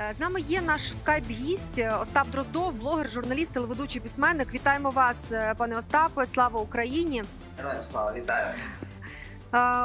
Е, З нами є наш скайп-гість е, Остап Дроздов, блогер, журналіст, телеведучий письменник. Вітаємо вас, е, пане Остапе. Слава Україні! Героям слава, вітаю вас.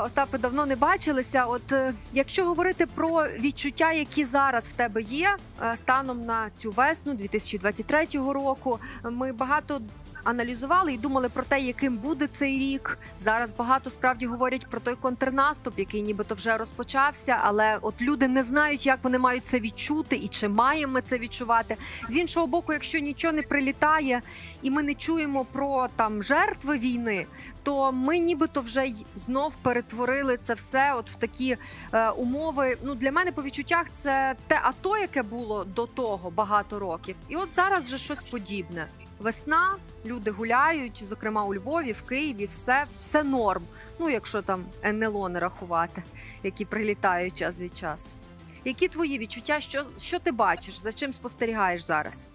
Остапе, давно не бачилися. От якщо говорити про відчуття, які зараз в тебе є станом на цю весну 2023 року, ми багато. Аналізували і думали про те, яким буде цей рік. Зараз багато справді говорять про той контрнаступ, який нібито вже розпочався. Але от люди не знають, як вони мають це відчути і чи маємо ми це відчувати. З іншого боку, якщо нічого не прилітає, і ми не чуємо про там жертви війни, то ми нібито вже й знов перетворили це все от в такі е, умови. Ну для мене по відчуттях це те АТО, яке було до того багато років, і от зараз вже щось подібне. Весна, люди гуляють, зокрема у Львові, в Києві, все, все норм. Ну якщо там НЛО не рахувати, які прилітають час від часу. Які твої відчуття? Що, що ти бачиш? За чим спостерігаєш зараз?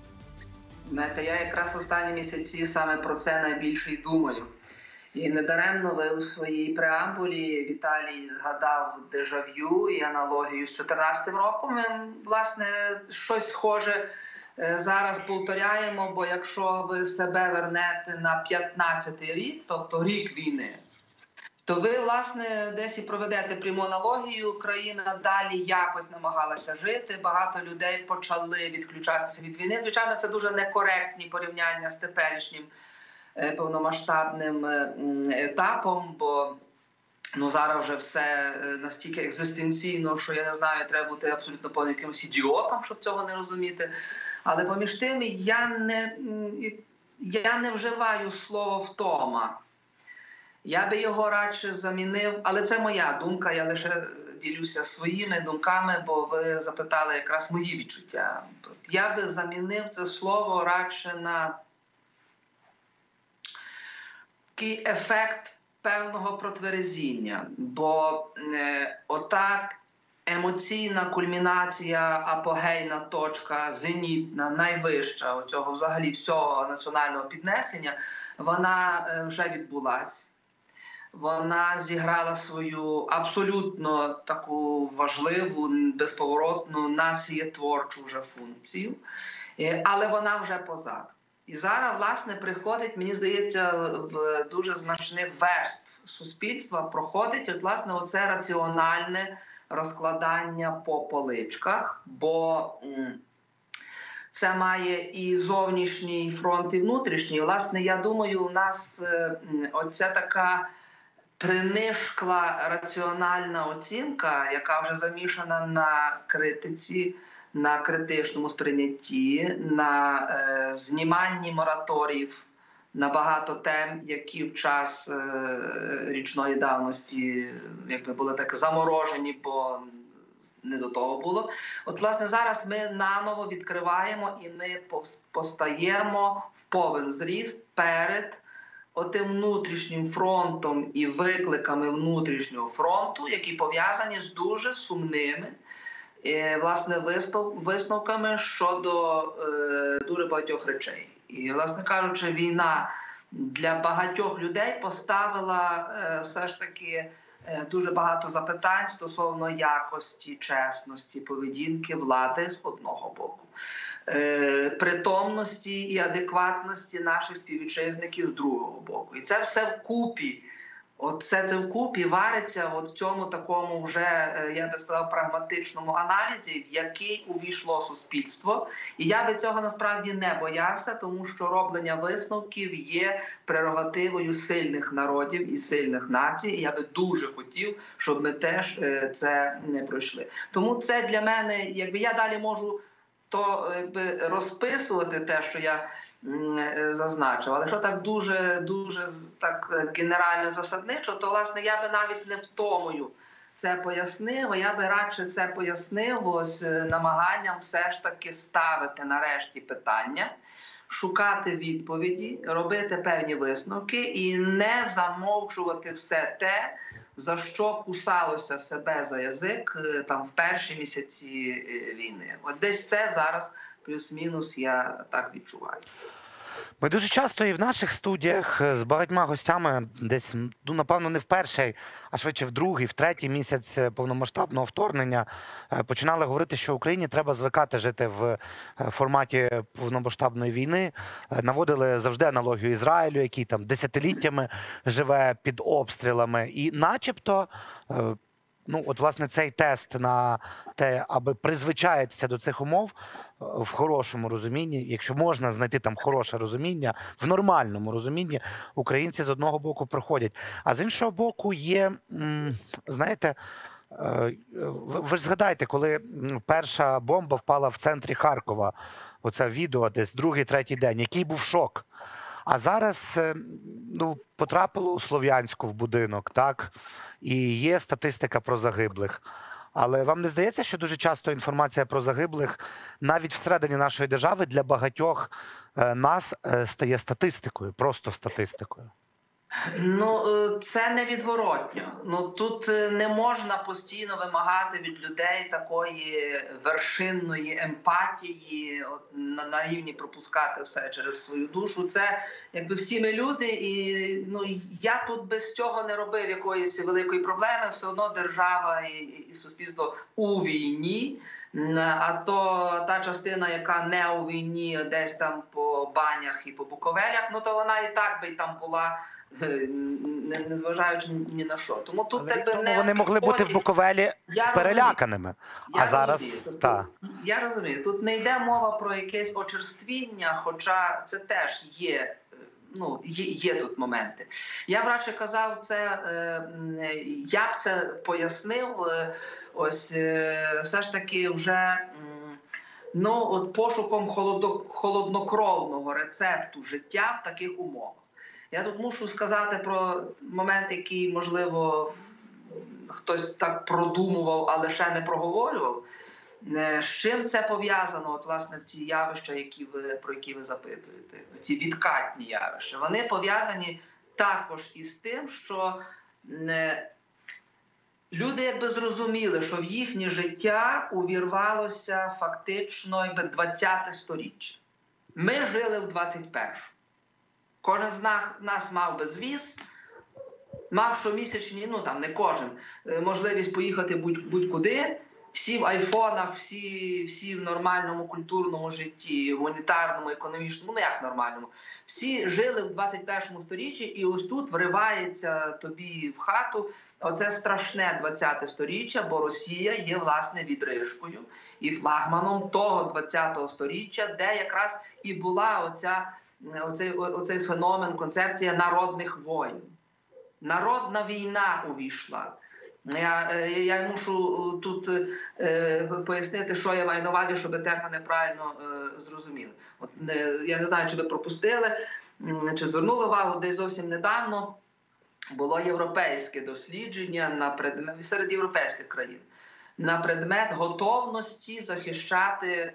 Знаєте, я якраз останні місяці саме про це найбільше й думаю. І недаремно ви у своїй преамбулі Віталій згадав дежав'ю і аналогію з 14 роком. Ми, власне, щось схоже е, зараз повторяємо, бо якщо ви себе вернете на 15-й рік, тобто рік війни, то ви, власне, десь і проведете пряму аналогію. Країна далі якось намагалася жити. Багато людей почали відключатися від війни. Звичайно, це дуже некоректні порівняння з теперішнім повномасштабним е, етапом, бо ну зараз вже все е, настільки екзистенційно, що я не знаю, треба бути абсолютно повним якимось ідіотом, щоб цього не розуміти. Але поміж тим я не, я не вживаю слово втома. Я би його радше замінив, але це моя думка. Я лише е, ділюся своїми думками, бо ви запитали якраз мої відчуття. Я би замінив це слово радше на такий ефект певного протверезіння. Бо е, отак емоційна кульмінація, апогейна точка, зенітна, найвища оцього взагалі всього національного піднесення, вона е, вже відбулася. Вона зіграла свою абсолютно таку важливу, безповоротну націєтворчу вже функцію, Е, але вона вже позаду. І зараз, власне, приходить, мені здається, в дуже значних верств суспільства проходить ось, власне, оце раціональне розкладання по поличках, бо це має і зовнішній фронт, і внутрішній. Власне, я думаю, у нас е, оця така принишкла раціональна оцінка, яка вже замішана на критиці, на критичному сприйнятті, на е, зніманні мораторіїв на багато тем, які в час е, річної давності якби були так заморожені, бо не до того було. От, власне, зараз ми наново відкриваємо і ми постаємо в повен зріст перед отим внутрішнім фронтом і викликами внутрішнього фронту, які пов'язані з дуже сумними. Власне, висновками щодо е, дуже багатьох речей. І, власне кажучи, війна для багатьох людей поставила е, все ж таки е, дуже багато запитань стосовно якості, чесності, поведінки влади з одного боку, притомності і адекватності наших співвітчизників з другого боку. І це все вкупі. От все це вкупі вариться от в цьому такому вже, е, я би сказав, прагматичному аналізі, в який увійшло суспільство. І я би цього насправді не боявся, тому що роблення висновків є прерогативою сильних народів і сильних націй. І я би дуже хотів, щоб ми теж е, це не пройшли. Тому це для мене, якби я далі можу то якби розписувати те, що я е, зазначив. Але що так дуже дуже так е, генерально засадничо, то власне я би навіть не втомою це пояснив. Я би радше це пояснив ось е, намаганням все ж таки ставити нарешті питання. Шукати відповіді, робити певні висновки і не замовчувати все те, за що кусалося себе за язик е, там в перші місяці е, війни. От десь це зараз плюс-мінус я так відчуваю. Ми дуже часто і в наших студіях е, з багатьма гостями, десь ну напевно не в перший, а швидше в другий, в третій місяць е, повномасштабного вторгнення е, починали говорити, що Україні треба звикати жити в форматі повномасштабної війни. Наводили завжди аналогію Ізраїлю, який там десятиліттями живе під обстрілами, і, начебто. Ну, от, власне, цей тест на те, аби призвичаїтися до цих умов е, в хорошому розумінні, якщо можна знайти там хороше розуміння, в нормальному розумінні українці з одного боку проходять. А з іншого боку, є, знаєте, е, ви ви ж згадайте, коли перша бомба впала в центрі Харкова, оце відео десь другий, третій день, який був шок. А зараз е, ну, потрапило у Слов'янську в будинок, так? І є статистика про загиблих. Але вам не здається, що дуже часто інформація про загиблих навіть всередині нашої держави для багатьох е, нас е, стає статистикою, просто статистикою. Ну, е, це невідворотньо. Ну тут е, не можна постійно вимагати від людей такої вершинної емпатії, от, на, на рівні пропускати все через свою душу. Це якби всі ми люди, і ну я тут без цього не робив якоїсь великої проблеми. Все одно держава і, і суспільство у війні. А то та частина, яка не у війні, десь там по банях і по буковелях, ну то вона і так би там була. Не- Незважаючи ні на що, тому тут Але тому не вони могли бути в. Буковелі Я розумію. переляканими. Я а зараз розумію. Тобто, та. Я розумію, тут не йде мова про якесь очерствіння, хоча це теж є. Ну, є, є тут моменти. Я б радше казав, це е, я б це пояснив. е, Ось е, все ж таки вже ну, от пошуком холодо, холоднокровного рецепту життя в таких умовах. Я тут мушу сказати про момент, який, можливо, хтось так продумував, але ще не проговорював. Е, З чим це пов'язано? От, власне, ці явища, які ви про які ви запитуєте, ці відкатні явища, вони пов'язані також із тим, що е, люди якби зрозуміли, що в їхнє життя увірвалося фактично якби 20-те сторіччя. Ми жили в 21-му. Кожен з нас, мав безвіз, мав щомісячні, ну там не кожен, е, можливість поїхати будь- будь-куди. Всі в айфонах, всі, всі в нормальному культурному житті, гуманітарному, економічному, ну як нормальному. Всі жили в 21 сторіччі, і ось тут вривається тобі в хату. Оце страшне 20 сторіччя, бо Росія є власне відрижкою і флагманом того 20 сторіччя, де якраз і була оця, оцей, оцей феномен, концепція народних воїн. Народна війна увійшла. Я, е, я мушу е, тут е, пояснити, що я маю на увазі, щоб теж мене правильно е, зрозуміли. От е, я не знаю, чи ви пропустили, чи звернули увагу, десь зовсім недавно було європейське дослідження на предмет серед європейських країн на предмет готовності захищати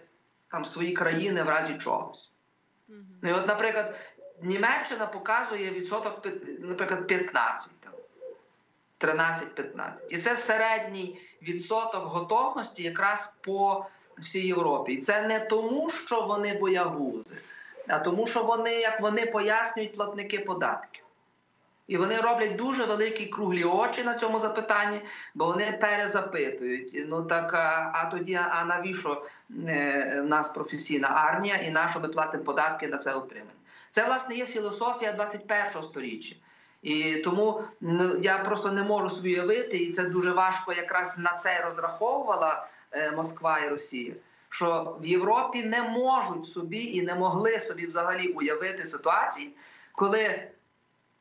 там свої країни в разі чогось. Ну і от, наприклад, Німеччина показує відсоток, наприклад, 15 там. 13-15. І це середній відсоток готовності якраз по всій Європі. І це не тому, що вони боягузи, а тому, що вони, як вони пояснюють, платники податків. І вони роблять дуже великі круглі очі на цьому запитанні, бо вони перезапитують. Ну так, а, а тоді, а навіщо е, в нас професійна армія і на що ми платимо податки на це отримання? Це, власне, є філософія 21 сторіччя. І тому ну, я просто не можу собі уявити, і це дуже важко якраз на це розраховувала е, Москва і Росія. Що в Європі не можуть собі і не могли собі взагалі уявити ситуації, коли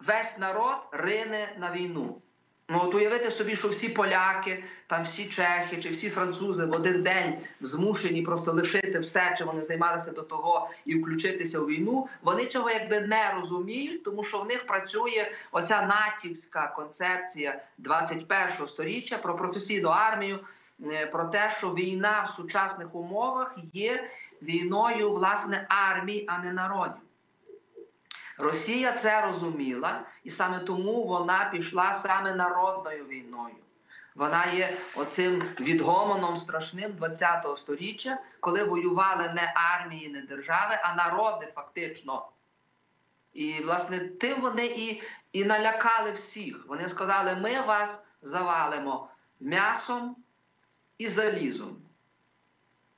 весь народ рине на війну. Ну, от уявити собі, що всі поляки, там всі чехи чи всі французи в один день змушені просто лишити все, чим вони займалися до того, і включитися у війну. Вони цього якби не розуміють, тому що в них працює оця натівська концепція 21-го сторіччя про професійну армію, е, про те, що війна в сучасних умовах є війною власне армії, а не народів. Росія це розуміла, і саме тому вона пішла саме народною війною. Вона є оцим відгомоном страшним 20-го сторіччя, коли воювали не армії, не держави, а народи фактично І власне тим вони і, і налякали всіх. Вони сказали: ми вас завалимо м'ясом і залізом.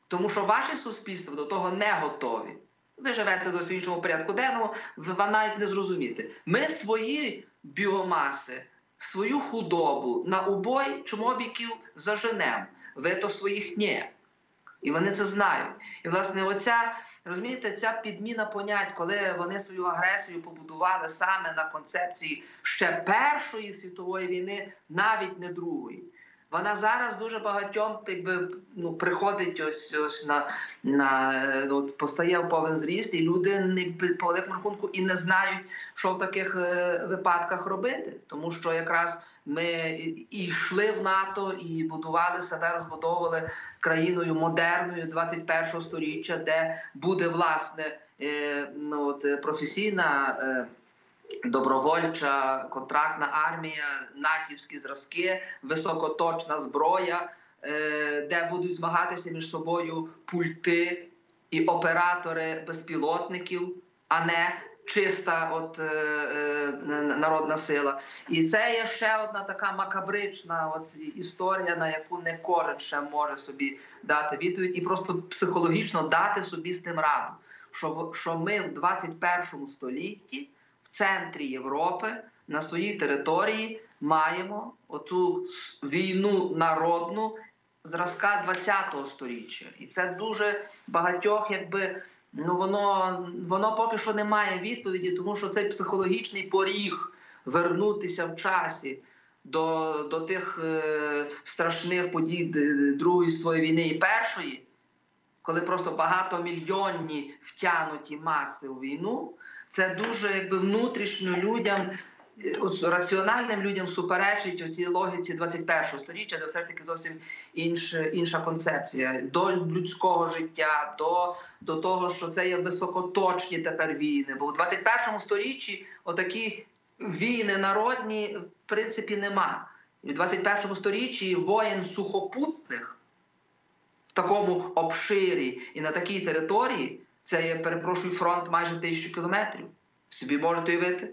Тому що ваше суспільство до того не готові. Ви живете зовсім в іншому порядку денному, ви навіть не зрозуміти. Ми свої біомаси, свою худобу на убой чмобіків заженемо. Ви то своїх ні. І вони це знають. І, власне, оця, розумієте, ця підміна понять, коли вони свою агресію побудували саме на концепції ще Першої світової війни, навіть не другої. Вона зараз дуже багатьом якби, ну, приходить ось ось на, на ну, постає повен зріст, і люди не по великому рахунку і не знають, що в таких е, випадках робити. Тому що якраз ми і йшли в НАТО і будували себе, розбудовували країною модерною 21 століття, де буде власне е, ну, от, професійна. Е, добровольча контрактна армія, натівські зразки, високоточна зброя, е, де будуть змагатися між собою пульти і оператори безпілотників, а не чиста от, е, е, народна сила. І це є ще одна така макабрична от, історія, на яку не кожен ще може собі дати відповідь, і просто психологічно дати собі з тим раду, що, що ми в 21 столітті центрі Європи на своїй території маємо оту війну народну зразка 20-го сторіччя. І це дуже багатьох, якби ну воно воно поки що не має відповіді, тому що цей психологічний поріг вернутися в часі. До до тих е, страшних подій Другої світової війни і першої, коли просто багатомільйонні втянуті маси у війну, це дуже якби внутрішньо людям, от, раціональним людям суперечить отій логіці 21 століття, де все ж таки зовсім інш, інша концепція до людського життя, до до того, що це є високоточні тепер війни. Бо в 21 сторіччі отакі війни народні в принципі нема. І в 21 сторіччі воїн сухопутних в такому обширі і на такій території. Це є, перепрошую, фронт майже тисячу кілометрів. Собі можете уявити?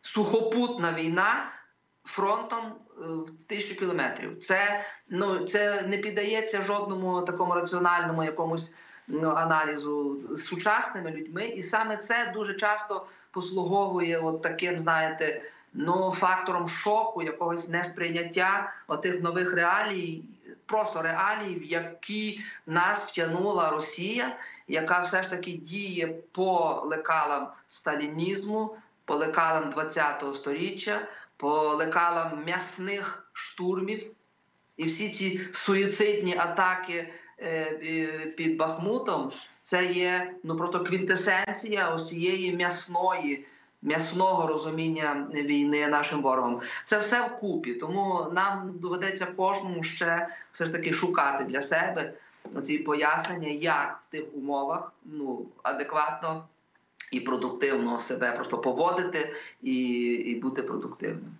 Сухопутна війна фронтом е, в тисячу кілометрів. Це ну, це не піддається жодному такому раціональному якомусь ну, аналізу з сучасними людьми. І саме це дуже часто послуговує от таким, знаєте, ну, фактором шоку, якогось несприйняття отих нових реалій просто реалії, в які нас втягнула Росія, яка все ж таки діє по лекалам сталінізму, по лекалам ХХ століття, по лекалам м'ясних штурмів. І всі ці суїцидні атаки е, під Бахмутом це є ну просто квінтесенція ось цієї м'ясної м'ясного розуміння війни нашим ворогом. Це все вкупі. Тому нам доведеться кожному ще все ж таки шукати для себе ці пояснення, як в тих умовах ну адекватно і продуктивно себе просто поводити і, і бути продуктивним.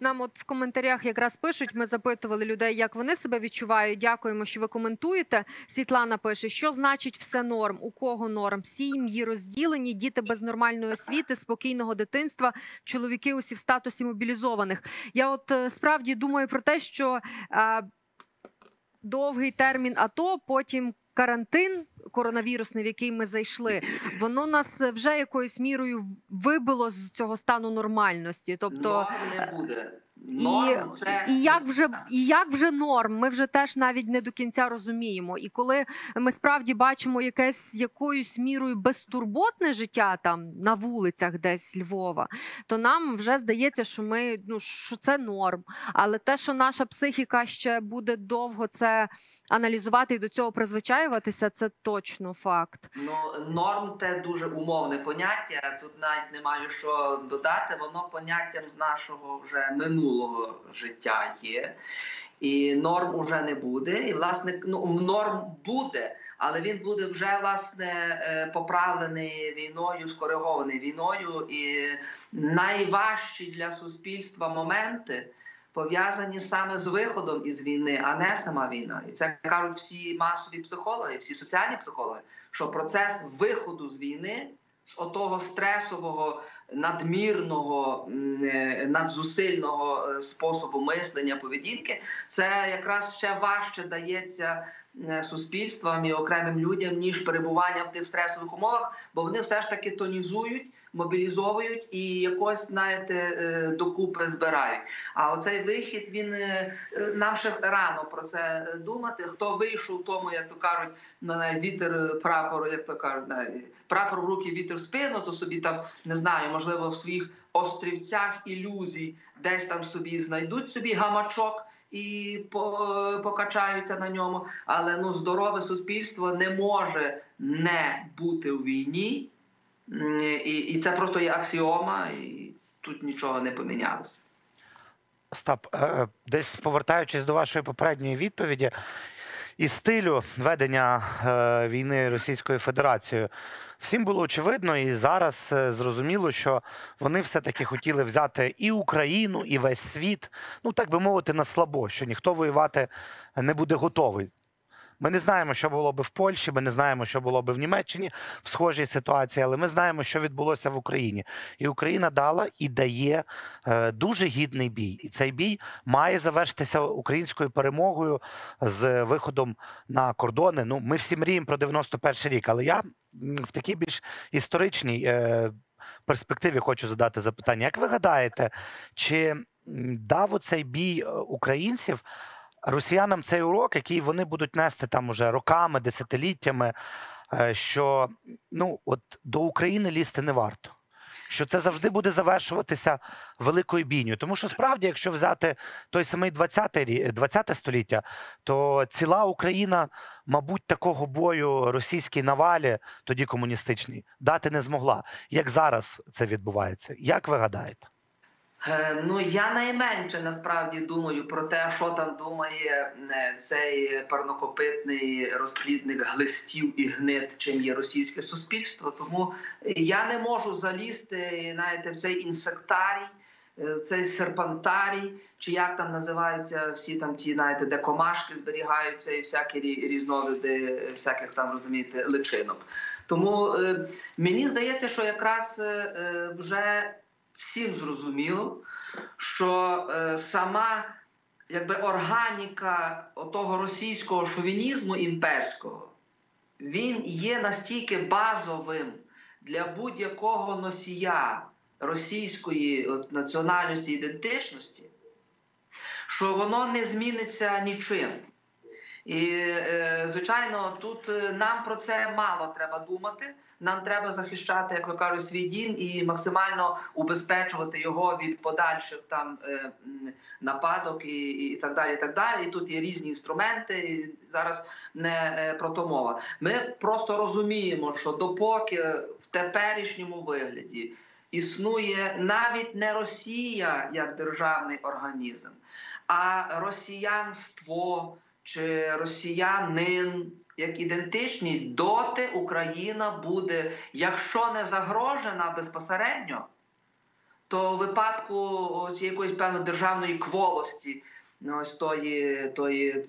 Нам от в коментарях якраз пишуть. Ми запитували людей, як вони себе відчувають. Дякуємо, що ви коментуєте. Світлана пише, що значить все норм, у кого норм, сім'ї розділені, діти без нормальної освіти, спокійного дитинства, чоловіки усі в статусі мобілізованих. Я от е, справді думаю про те, що е, довгий термін АТО, потім карантин коронавірусний, в який ми зайшли, воно нас вже якоюсь мірою вибило з цього стану нормальності. Тобто Норм не буде. Норм і, це... і як вже і як вже норм, ми вже теж навіть не до кінця розуміємо. І коли ми справді бачимо якесь якоюсь мірою безтурботне життя там на вулицях, десь Львова, то нам вже здається, що ми ну що це норм. Але те, що наша психіка ще буде довго це аналізувати і до цього призвичаюватися, це точно факт. Ну норм це дуже умовне поняття. Тут навіть не маю що додати. Воно поняттям з нашого вже минулого життя є, і норм уже не буде. І власне ну норм буде. Але він буде вже власне е, поправлений війною, скоригований війною, і найважчі для суспільства моменти пов'язані саме з виходом із війни, а не сама війна. І це кажуть всі масові психологи, всі соціальні психологи, що процес виходу з війни з отого стресового, надмірного, е, надзусильного е, способу мислення, поведінки, це якраз ще важче дається е, суспільствам і окремим людям, ніж перебування в тих стресових умовах, бо вони все ж таки тонізують, мобілізовують і якось, знаєте, е, докупи збирають. А оцей вихід він е, е, нам ще рано про це думати. Хто вийшов, тому як то кажуть, мене вітер е, прапор, як то кажуть, прапор в руки, вітер в спину, то собі там не знаю, можливо, в своїх острівцях ілюзій десь там собі знайдуть собі гамачок. І покачаються на ньому, але ну здорове суспільство не може не бути у війні, і, і це просто є аксіома, і тут нічого не помінялося. Остап, е, е, десь повертаючись до вашої попередньої відповіді і стилю ведення е, війни Російською Федерацією, всім було очевидно, і зараз зрозуміло, що вони все-таки хотіли взяти і Україну, і весь світ, ну так би мовити, на слабо, що ніхто воювати не буде готовий. Ми не знаємо, що було би в Польщі, ми не знаємо, що було би в Німеччині в схожій ситуації, але ми знаємо, що відбулося в Україні. І Україна дала і дає е, дуже гідний бій. І цей бій має завершитися українською перемогою з виходом на кордони. Ну, ми всі мріємо про 91 рік, але я в такій більш історичній е, перспективі хочу задати запитання. Як ви гадаєте, чи дав оцей бій е, українців? Росіянам цей урок, який вони будуть нести там уже роками, десятиліттями, е, що ну от до України лізти не варто. Що це завжди буде завершуватися великою бійнею. Тому що справді, якщо взяти той самий 20 рі- 20 століття, то ціла Україна, мабуть, такого бою російській навалі, тоді комуністичній, дати не змогла. Як зараз це відбувається? Як ви гадаєте? Е, Ну я найменше насправді думаю про те, що там думає е, цей парнокопитний розплідник глистів і гнит, чим є російське суспільство. Тому я не можу залізти, знаєте, в цей інсектарій, е, в цей серпантарій, чи як там називаються всі там ті, знаєте, де комашки зберігаються, і всякі різновиди всяких там розумієте личинок. Тому е, мені здається, що якраз е, вже всім зрозуміло, що е, сама якби органіка того російського шовінізму імперського, він є настільки базовим для будь-якого носія російської от, національності ідентичності, що воно не зміниться нічим. І, е, звичайно, тут е, нам про це мало треба думати. Нам треба захищати, як то кажуть, свій дім і максимально убезпечувати його від подальших там е, нападок і, і так далі. І так далі. І тут є різні інструменти. І зараз не про то мова. Ми просто розуміємо, що допоки в теперішньому вигляді існує навіть не Росія як державний організм, а росіянство чи росіянин як ідентичність, доти Україна буде, якщо не загрожена безпосередньо, то в випадку ось якоїсь певно державної кволості ну, ось тої, тої,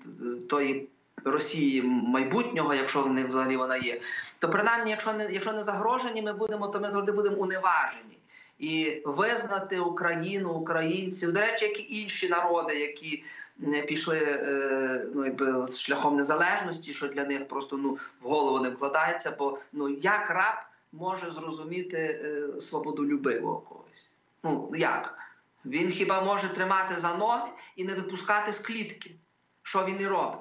тої Росії майбутнього, якщо в них взагалі вона є, то принаймні, якщо не якщо не загрожені, ми будемо, то ми завжди будемо уневажені. І визнати Україну, українців, до речі, як і інші народи, які пішли е, ну, якби, шляхом незалежності, що для них просто ну, в голову не вкладається. Бо ну як раб може зрозуміти е, свободолюбивого когось? Ну як? Він хіба може тримати за ноги і не випускати з клітки, що він і робить?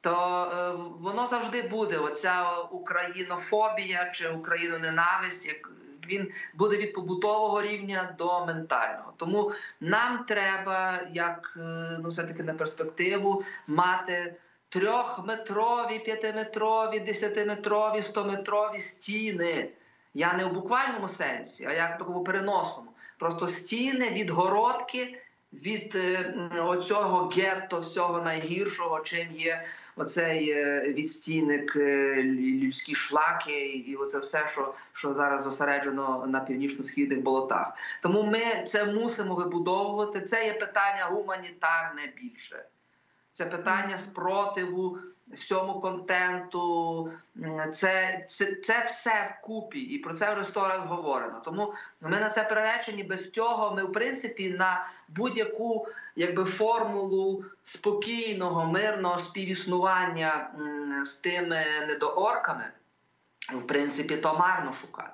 То е, воно завжди буде. Оця українофобія чи україноненависть, як він буде від побутового рівня до ментального. Тому нам треба, як е, ну, все-таки на перспективу, мати трьохметрові, п'ятиметрові, десятиметрові, стометрові стіни. Я не в буквальному сенсі, а як в такому переносному. Просто стіни, відгородки від е, оцього гетто, всього найгіршого, чим є оцей е, відстійник, е, людські шлаки, і оце все, що, що зараз зосереджено на північно-східних болотах. Тому ми це мусимо вибудовувати. Це є питання гуманітарне більше. Це питання спротиву всьому контенту. Це, це, це все вкупі, і про це вже сто раз говорено. Тому ми на це приречені. Без цього ми, в принципі, на будь-яку якби формулу спокійного, мирного співіснування з тими недоорками, в принципі, то марно шукати.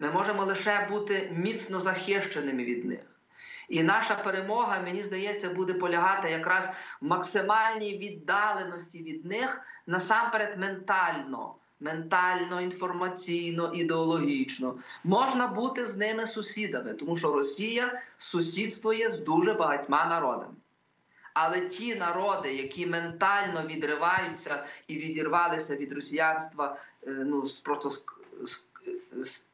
Ми можемо лише бути міцно захищеними від них. І наша перемога, мені здається, буде полягати якраз в максимальній віддаленості від них насамперед ментально, ментально, інформаційно, ідеологічно. Можна бути з ними сусідами, тому що Росія сусідствує з дуже багатьма народами. Але ті народи, які ментально відриваються і відірвалися від росіянства, е, ну просто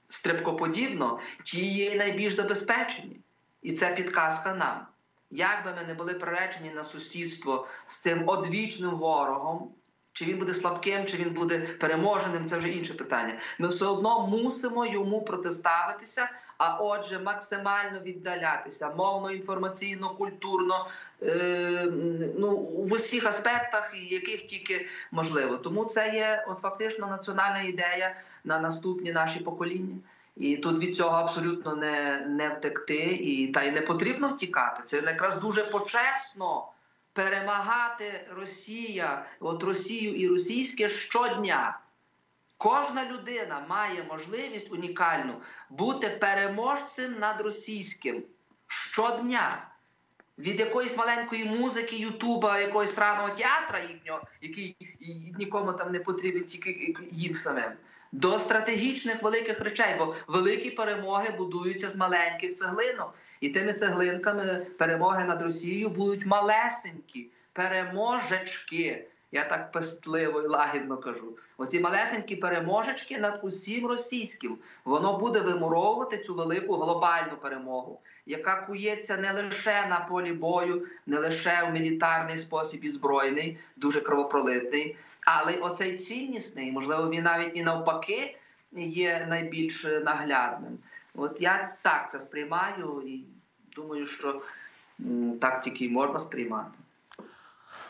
стрибкоподібно, ті є найбільш забезпечені. І це підказка нам. Як би ми не були приречені на сусідство з цим одвічним ворогом, чи він буде слабким, чи він буде переможеним, це вже інше питання. Ми все одно мусимо йому протиставитися, а отже, максимально віддалятися мовно, інформаційно, культурно, е, ну, в усіх аспектах, яких тільки можливо. Тому це є от фактично національна ідея на наступні наші покоління. І тут від цього абсолютно не, не втекти, і та й не потрібно втікати. Це якраз дуже почесно перемагати Росія, от Росію і російське щодня. Кожна людина має можливість унікальну бути переможцем над російським щодня. Від якоїсь маленької музики, Ютуба, якогось сраного театра їхнього, який нікому там не потрібен, тільки їм самим, до стратегічних великих речей, бо великі перемоги будуються з маленьких цеглинок. І тими цеглинками перемоги над Росією будуть малесенькі переможечки. Я так пестливо і лагідно кажу. Оці малесенькі переможечки над усім російським. Воно буде вимуровувати цю велику глобальну перемогу, яка кується не лише на полі бою, не лише в мілітарний спосіб і збройний, дуже кровопролитний, але оцей ціннісний, можливо, він навіть і навпаки є найбільш наглядним. От я так це сприймаю і думаю, що так тільки й можна сприймати.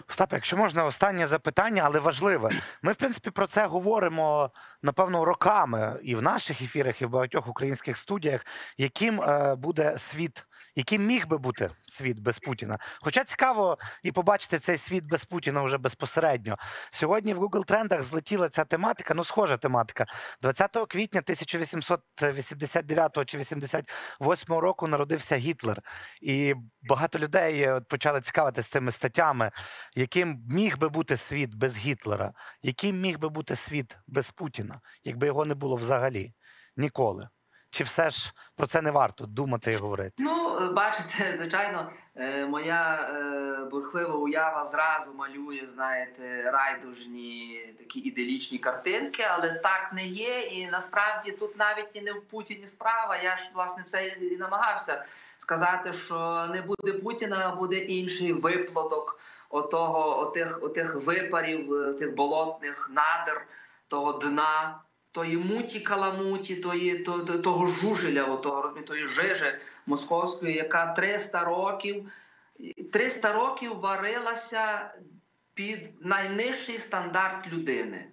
Остап, якщо можна, останнє запитання, але важливе. Ми, в принципі, про це говоримо напевно роками і в наших ефірах, і в багатьох українських студіях, яким е, буде світ, яким міг би бути світ без Путіна. Хоча цікаво і побачити цей світ без Путіна вже безпосередньо. Сьогодні в Google трендах злетіла ця тематика, ну схожа тематика. 20 квітня 1889 чи 88 року народився Гітлер, і багато людей е, почали цікавитися тими статтями яким міг би бути світ без Гітлера, яким міг би бути світ без Путіна, якби його не було взагалі ніколи. Чи все ж про це не варто думати і говорити? Ну, е, бачите, звичайно, е, моя е, бурхлива уява зразу малює, знаєте, райдужні такі іделічні картинки, але так не є. І насправді тут навіть і не в Путіні справа. Я ж власне це і намагався сказати, що не буде Путіна, а буде інший виплодок отого, отих, отих випарів, тих болотних надр, того дна. Тої муті каламуті, тої, то, то- того жужеля, отого, тої жижі московської, яка 300 років, 300 років варилася під найнижчий стандарт людини.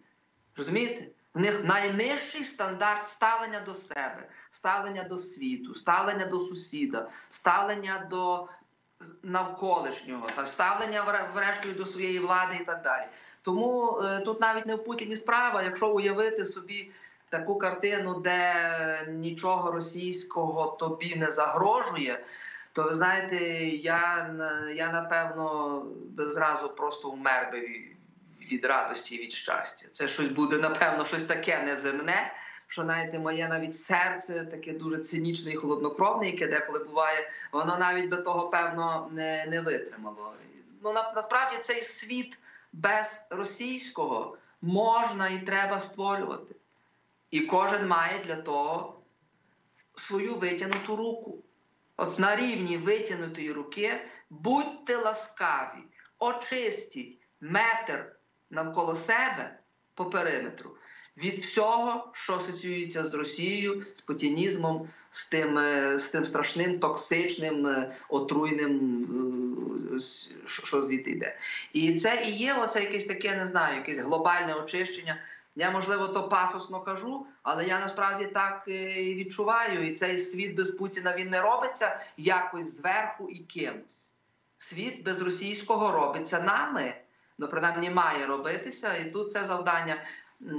Розумієте? В них найнижчий стандарт ставлення до себе, ставлення до світу, ставлення до сусіда, ставлення до навколишнього, та ставлення вре- врешті до своєї влади і так далі. Тому е, тут навіть не в Путіні справа, якщо уявити собі таку картину, де нічого російського тобі не загрожує, то ви знаєте, я, я напевно би зразу просто вмер би від- радості і від щастя. Це щось буде, напевно, щось таке неземне. Що знаєте, моє навіть серце таке дуже цинічне і холоднокровне, яке деколи буває, воно навіть би того певно не, не витримало. Ну на, насправді цей світ без російського можна і треба створювати. І кожен має для того свою витягнуту руку. От на рівні витягнутої руки будьте ласкаві, очистіть метр навколо себе по периметру від всього, що асоціюється з Росією, з путінізмом, з тим, е, з тим страшним, токсичним, е, отруйним з- що звідти йде. І це і є оце якесь таке, не знаю, якесь глобальне очищення. Я, можливо, то пафосно кажу, але я насправді так е, і відчуваю. І цей світ без Путіна він не робиться якось зверху і кимось. Світ без російського робиться нами. Ну, принаймні, має робитися. І тут це завдання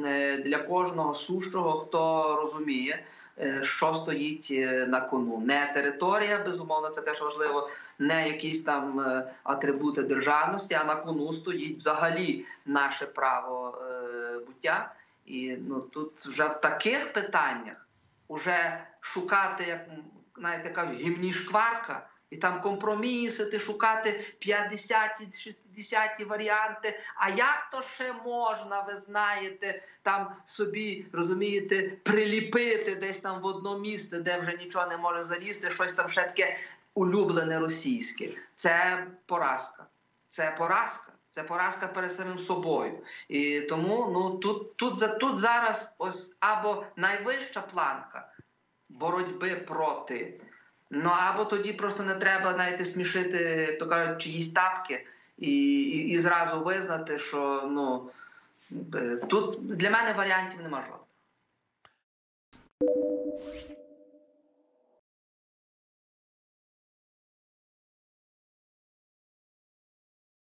е, для кожного сущого, хто розуміє, е, що стоїть на кону. Не територія, безумовно, це теж важливо, не якісь там е, атрибути державності, а на кону стоїть взагалі наше право е, буття. І ну, тут вже в таких питаннях уже шукати, як знаєте, кажуть, гімні шкварка, і там компромісити, шукати 50-ті, 60-ті варіанти. А як то ще можна, ви знаєте, там собі розумієте, приліпити десь там в одно місце, де вже нічого не може залізти, щось там ще таке улюблене російське. Це поразка. Це поразка. Це поразка перед самим собою. І тому ну тут, тут, тут зараз ось або найвища планка боротьби проти. Ну або тоді просто не треба знаєте, смішити, то кажуть, чиїсь тапки, і, і, і зразу визнати, що ну е, тут для мене варіантів нема жодних.